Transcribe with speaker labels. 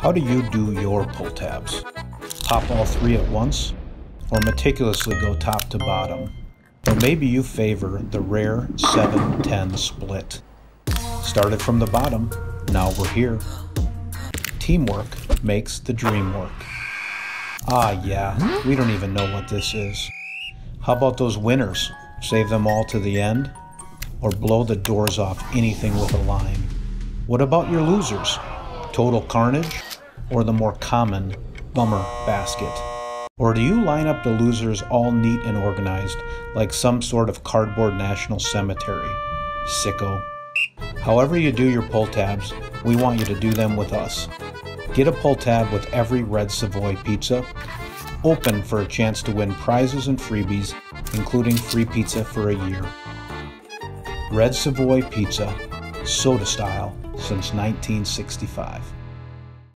Speaker 1: How do you do your pull tabs? Pop all three at once? Or meticulously go top to bottom? Or maybe you favor the rare 7-10 split. Started from the bottom, now we're here. Teamwork makes the dream work. Ah, yeah, we don't even know what this is. How about those winners? Save them all to the end? Or blow the doors off anything with a line? What about your losers? Total carnage? Or the more common bummer basket? Or do you line up the losers all neat and organized like some sort of cardboard national cemetery? Sicko. However you do your pull tabs, we want you to do them with us. Get a pull tab with every Red's Savoy pizza. Open for a chance to win prizes and freebies, including free pizza for a year. Red's Savoy Pizza, Sota style, since 1965.